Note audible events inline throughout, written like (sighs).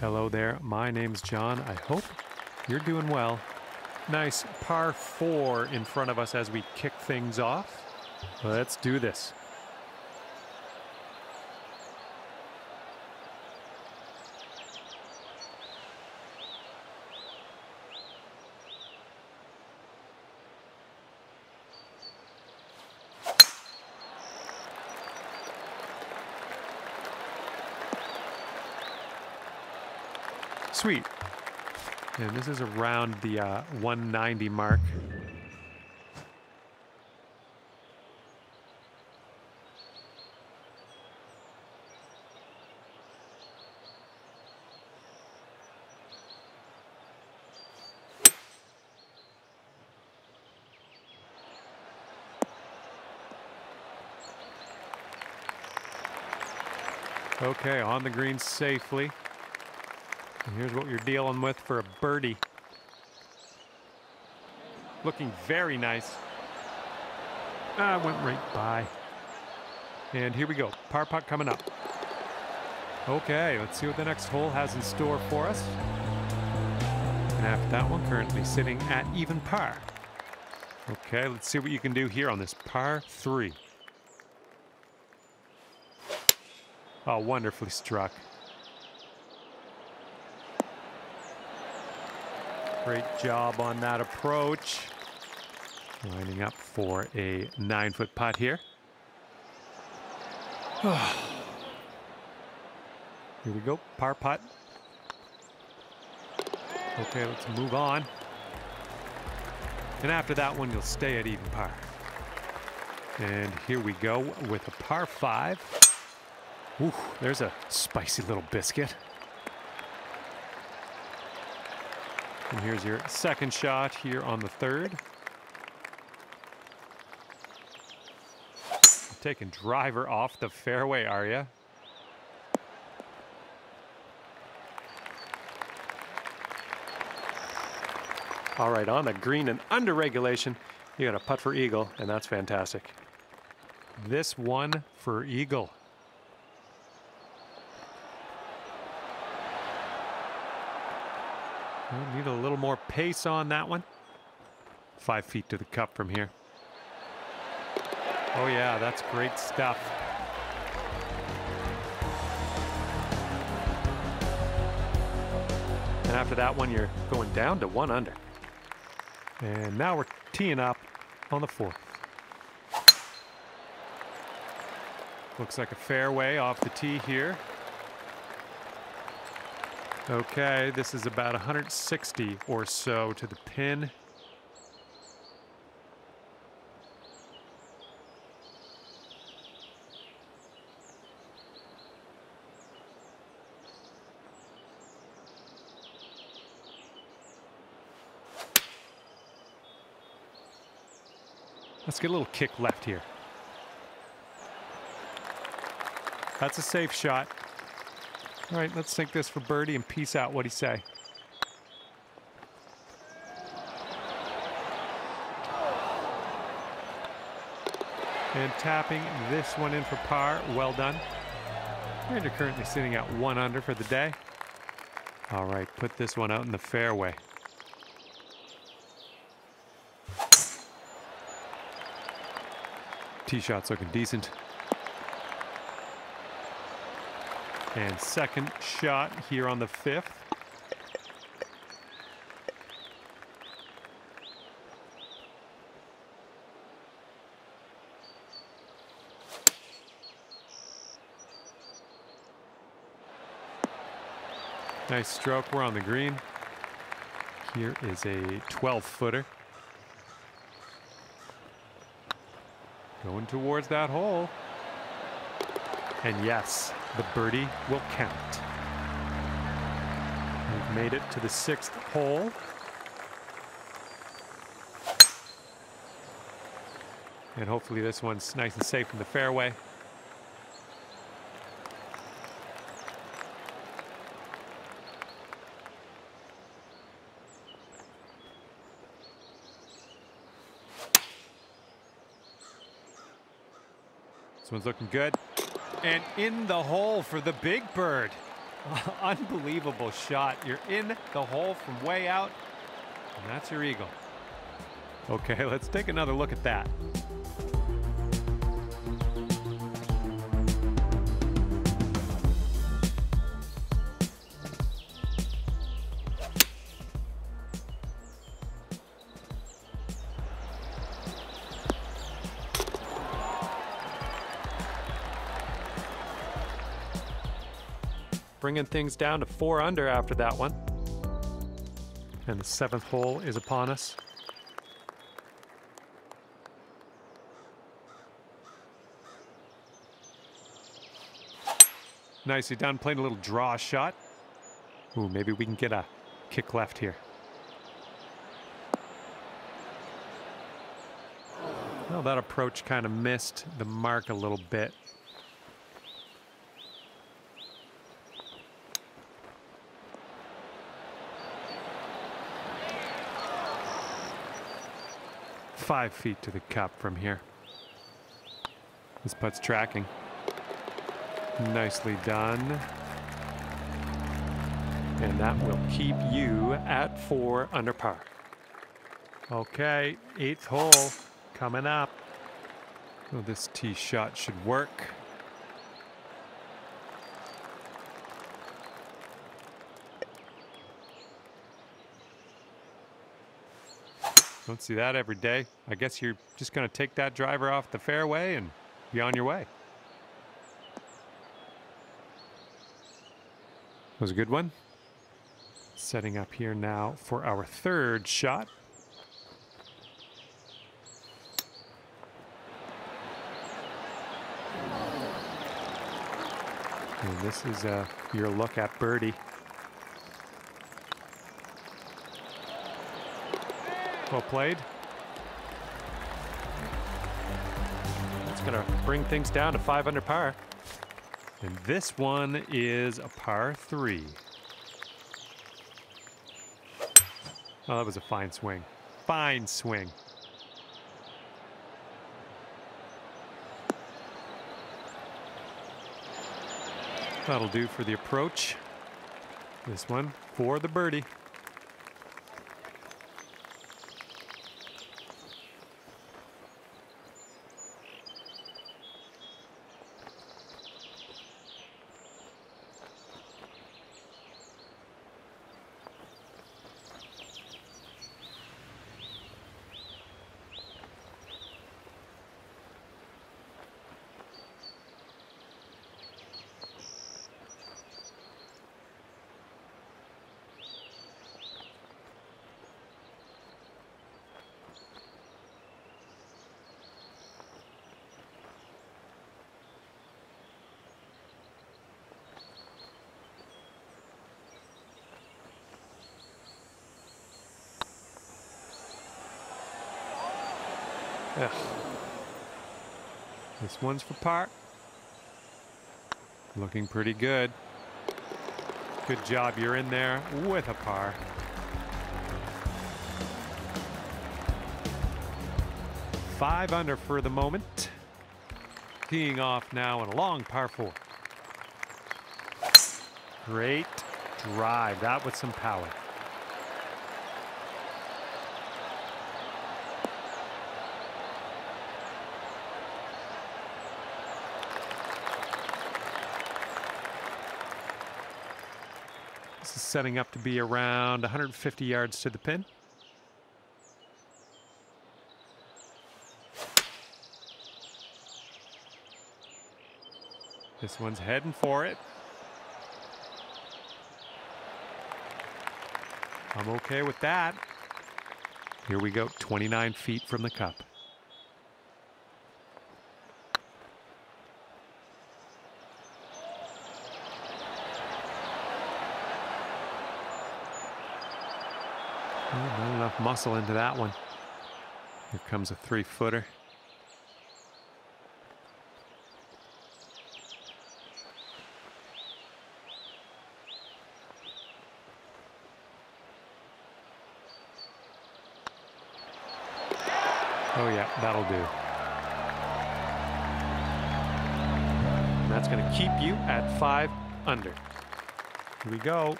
Hello there, my name's John. I hope you're doing well. Nice par four in front of us as we kick things off. Let's do this. Sweet. And this is around the uh, 190 mark. Okay, on the green safely. And here's what you're dealing with for a birdie. Looking very nice. Ah, went right by. And here we go. Par putt coming up. Okay, let's see what the next hole has in store for us. And after that one, currently sitting at even par. Okay, let's see what you can do here on this par three. Oh, wonderfully struck. Great job on that approach. Lining up for a nine foot putt here. (sighs) here we go, par putt. Okay, let's move on. And after that one, you'll stay at even par. And here we go with a par five. Ooh, there's a spicy little biscuit. And here's your second shot here on the third. Taking driver off the fairway, are you? All right, on the green and under regulation, you got a putt for eagle, and that's fantastic. This one for eagle. We'll need a little more pace on that one. Five feet to the cup from here. Oh yeah, that's great stuff. And after that one, you're going down to one under. And now we're teeing up on the fourth. Looks like a fairway off the tee here. Okay, this is about 160 or so to the pin. Let's get a little kick left here. That's a safe shot. All right, let's sink this for birdie and peace out. What'd he say? And tapping this one in for par. Well done. And you're currently sitting at one under for the day. All right, put this one out in the fairway. Tee shot's looking decent. And second shot here on the fifth. Nice stroke. We're on the green. Here is a 12 footer. Going towards that hole. And yes, the birdie will count. We've made it to the sixth hole. And hopefully this one's nice and safe in the fairway. This one's looking good. And in the hole for the big bird. (laughs) Unbelievable shot. You're in the hole from way out, and that's your eagle. Okay, (laughs) let's take another look at that. Bringing things down to four under after that one. And the seventh hole is upon us. Nicely done, playing a little draw shot. Ooh, maybe we can get a kick left here. Well, that approach kind of missed the mark a little bit. Five feet to the cup from here. This putt's tracking. Nicely done. And that will keep you at four under par. Okay, eighth hole coming up. Well, this tee shot should work. Don't see that every day. I guess you're just going to take that driver off the fairway and be on your way. That Was a good one. Setting up here now for our third shot. And this is uh, your look at birdie. Well played. That's going to bring things down to five under par. And this one is a par three. Oh, that was a fine swing. Fine swing. That'll do for the approach. This one for the birdie. This one's for par. Looking pretty good. Good job. You're in there with a par. Five under for the moment. Teeing off now in a long par four. Great drive. That with some power. Setting up to be around 150 yards to the pin. This one's heading for it. I'm okay with that. Here we go, 29 feet from the cup. not enough muscle into that one. Here comes a three footer. Oh yeah, that'll do. And that's going to keep you at five under. Here we go.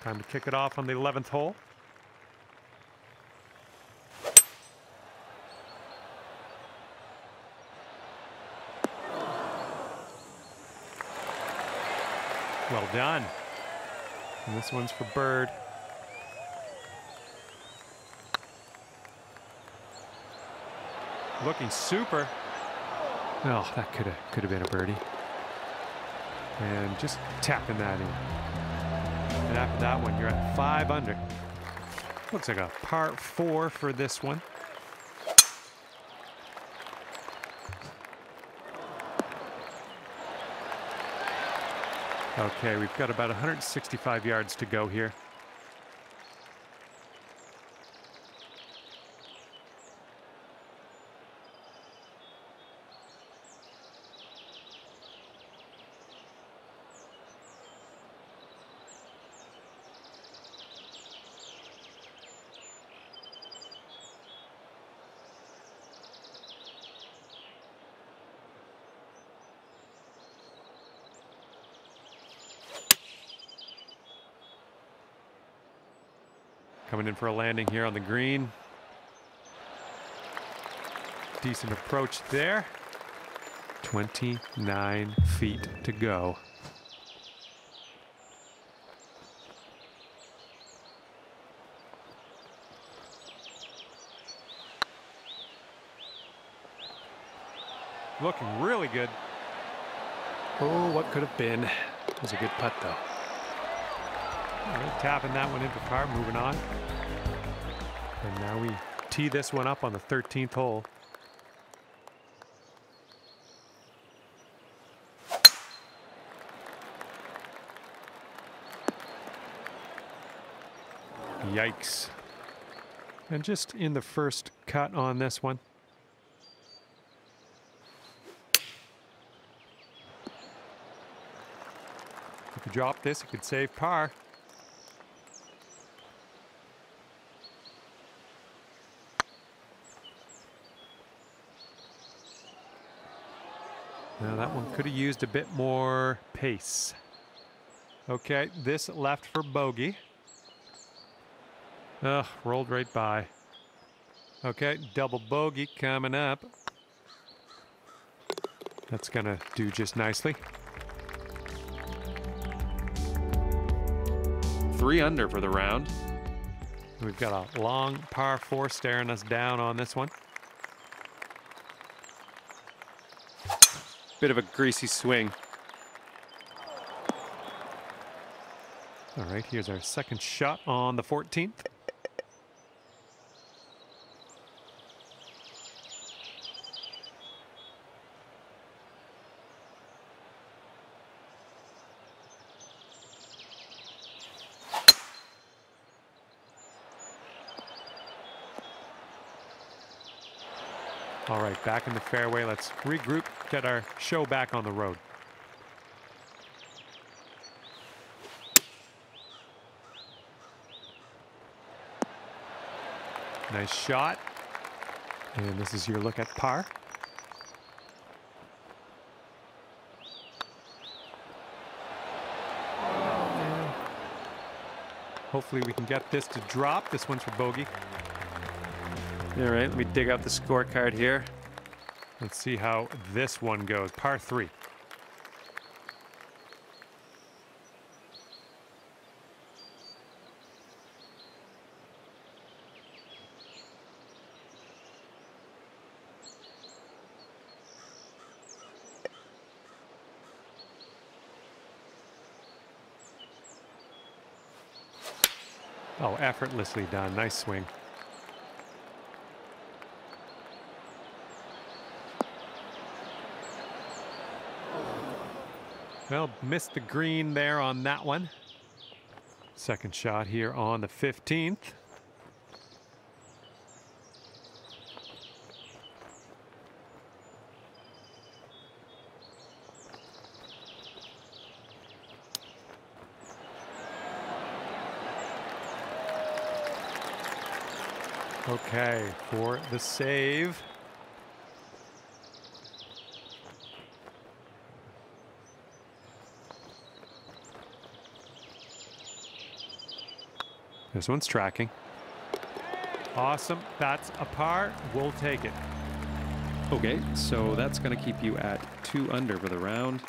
Time to kick it off on the 11th hole. Well done. And this one's for Bird. Looking super. Oh, that could have could have been a birdie. And just tapping that in. And after that one, you're at five under. Looks like a par four for this one. Okay, we've got about 165 yards to go here. Coming in for a landing here on the green. Decent approach there. 29 feet to go. Looking really good. Oh, what could have been. It was a good putt, though. Right, tapping that one into par, moving on. And now we tee this one up on the 13th hole. Yikes. And just in the first cut on this one. If you drop this, you could save par. Could have used a bit more pace. Okay, this left for bogey. Ugh, rolled right by. Okay, double bogey coming up. That's gonna do just nicely. Three under for the round. We've got a long par four staring us down on this one. Bit of a greasy swing. All right, here's our second shot on the 14th. All right, back in the fairway. Let's regroup, get our show back on the road. Nice shot. And this is your look at par. Hopefully we can get this to drop. This one's for bogey. All right, let me dig out the scorecard here. Let's see how this one goes. Par three. Oh, effortlessly done. Nice swing. Well, missed the green there on that one. Second shot here on the 15th. Okay, for the save. This one's tracking. Awesome. That's a par. We'll take it. Okay, so that's going to keep you at two under for the round.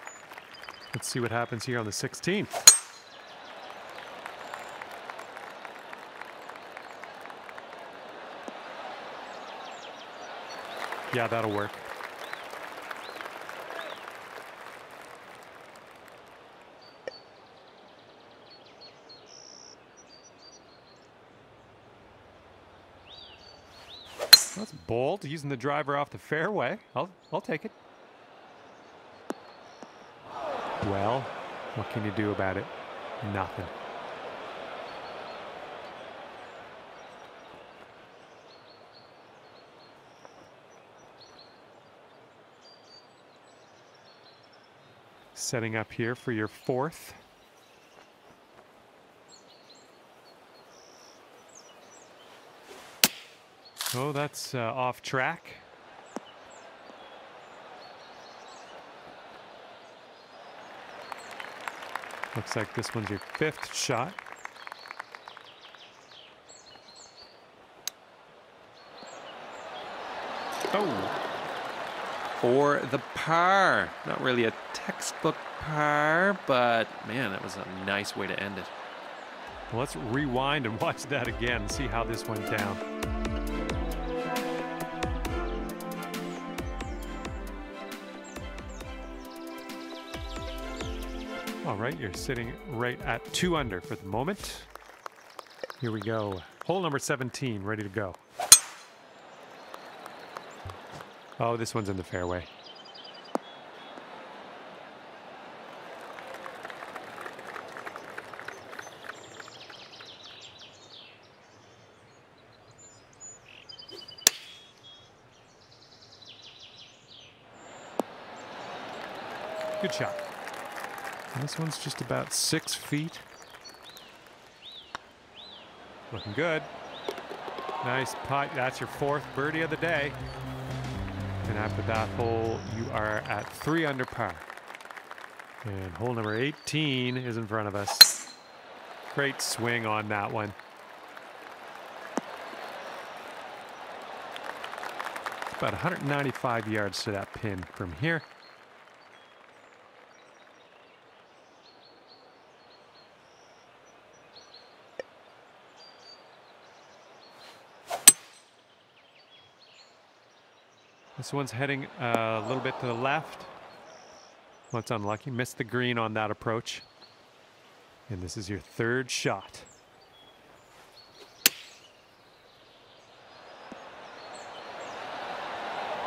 Let's see what happens here on the 16th. Yeah, that'll work. Bold, using the driver off the fairway. I'll, I'll take it. Well, what can you do about it? Nothing. Setting up here for your fourth. Oh, that's uh, off track. Looks like this one's your fifth shot. Oh. For the par. Not really a textbook par, but man, that was a nice way to end it. Well, let's rewind and watch that again and see how this went down. All right, you're sitting right at two under for the moment. Here we go. Hole number 17, ready to go. Oh, this one's in the fairway. Good shot. This one's just about six feet. Looking good. Nice putt. That's your fourth birdie of the day. And after that hole, you are at three under par. And hole number 18 is in front of us. Great swing on that one. About 195 yards to that pin from here. This one's heading uh, a little bit to the left. Well, it's unlucky. Missed the green on that approach. And this is your third shot.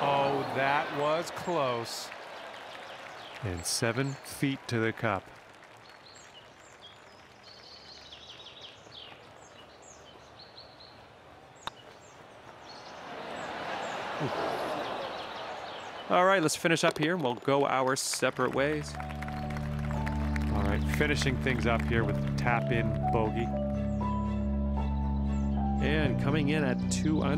Oh, that was close. And seven feet to the cup. All right, let's finish up here and we'll go our separate ways. All right, finishing things up here with tap in bogey. And coming in at two under.